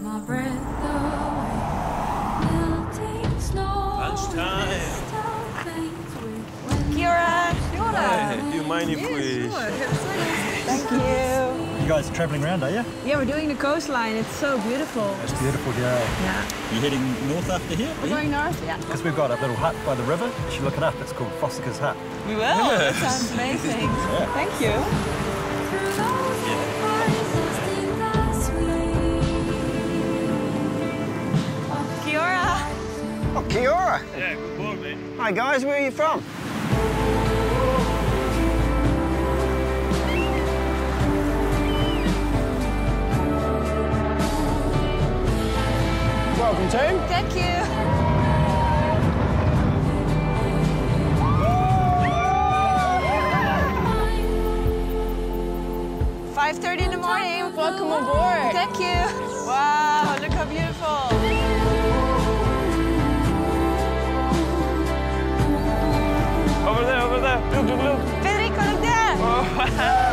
my breath away. Melting snow. Lunchtime. Kira, Shura. do you mind if we... Thank you. You guys are traveling around, are you? Yeah, we're doing the coastline. It's so beautiful. It's beautiful, yeah. Yeah. You heading north after here? We're going north, yeah. Because we've got a little hut by the river. You should look it up. It's called Fossica's Hut. We will. Yes. That sounds amazing. Yeah. Thank you. Oh, kia ora. Yeah, good morning. Hi, guys. Where are you from? Welcome, team. Thank you. Five thirty in the morning. Welcome aboard. Thank you. Over there, over there. Look, look, look. Federico, look there.